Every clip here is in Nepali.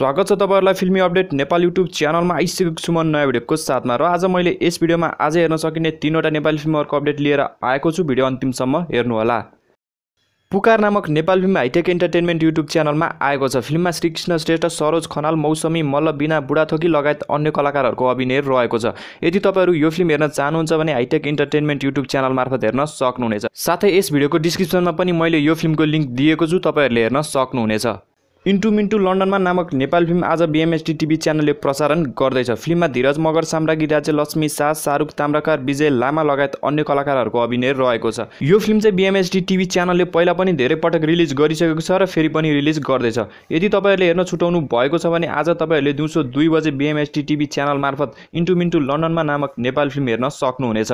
स्वागत छ तपाईँहरूलाई फिल्मी अपडेट नेपाल युट्युब च्यानलमा। आइसकेको छु म नयाँ भिडियोको साथमा र आज मैले यस भिडियोमा आज हेर्न सकिने तिनवटा नेपाली फिल्महरूको अपडेट लिएर आएको छु। भिडियो अन्तिमसम्म हेर्नुहोला। पुकार नामक Nepal film hitech entertainment YouTube च्यानलमा आएको छ। फिल्ममा श्रीकृष्ण श्रेष्ठ सरोज खनाल मौसमी मल्ल बिना बुढाथोकी लगायत अन्य कलाकारहरूको अभिनय रहेको छ। यदि तपाईँहरू यो फिल्म हेर्न चाहनुहुन्छ भने हाइटेक इन्टरटेनमेन्ट युट्युब च्यानल मार्फत हेर्न सक्नुहुनेछ। साथै यस भिडियोको डिस्क्रिप्सनमा पनि मैले यो फिल्मको लिङ्क दिएको छु। तपाईँहरूले हेर्न सक्नुहुनेछ। इन्टु मिन्टु लन्डनमा नामक नेपाल फिल्म आज बिएमएसटी टिभी च्यानलले प्रसारण गर्दैछ। फिल्ममा धीरज मगर साम्राज्ञी राज्य लक्ष्मी शाह शाहरुख ताम्राकार विजय लामा लगायत अन्य कलाकारहरूको अभिनय रहेको छ। यो फिल्म चाहिँ बिएमएसटी टिभी च्यानलले पहिला पनि धेरै पटक रिलिज गरिसकेको छ र फेरि पनि रिलिज गर्दैछ। यदि तपाईँहरूले हेर्न छुटाउनु भएको छ भने आज तपाईँहरूले दिउँसो दुई बजे बिएमएसटी टिभी च्यानल मार्फत इन्टु मिन्टु लन्डनमा नामक नेपाल फिल्म हेर्न सक्नुहुनेछ।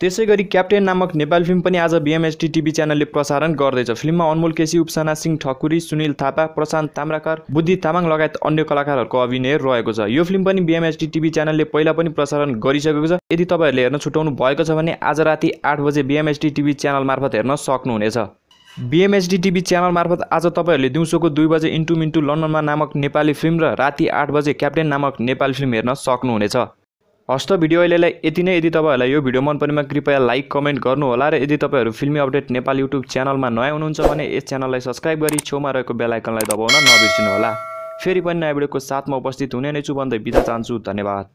त्यसै गरी क्याप्टेन नामक नेपाल फिल्म पनि आज बिएमएसटी टिभी च्यानलले प्रसारण गर्दैछ। फिल्ममा अनमोल केसी उपसना सिंह ठकुरी सुनिल थापा प्रशान्त ताम्राकर बुद्धि तामाङ लगायत अन्य कलाकारहरूको अभिनय रहेको छ। यो फिल्म पनि बिएमएसटी टिभी च्यानलले पहिला पनि प्रसारण गरिसकेको छ। यदि तपाईँहरूले हेर्न छुटाउनु भएको छ भने आज राति आठ बजे बिएमएसटी टिभी च्यानल मार्फत हेर्न सक्नुहुनेछ। बिएमएसडी टिभी च्यानल मार्फत आज तपाईँहरूले दिउँसोको दुई बजे इन्टु मिन्टु लन्डनमा नामक नेपाली फिल्म र राति आठ बजे क्याप्टेन नामक नेपाली फिल्म हेर्न सक्नुहुनेछ। हस्त भिडियो अहिलेलाई यति नै। यदि तपाईँहरूलाई यो भिडियो मन परेमा कृपया लाइक कमेन्ट गर्नुहोला र यदि तपाईँहरू फिल्मी अपडेट नेपाल युट्युब च्यानलमा नयाँ हुनुहुन्छ भने यस च्यानललाई सब्सक्राइब गरी छेउमा रहेको बेलायकनलाई दबाउन नबिर्सिनुहोला। फेरि पनि नयाँ भिडियोको साथमा उपस्थित हुने नै छु। भन्दै बिदा चाहन्छु। धन्यवाद।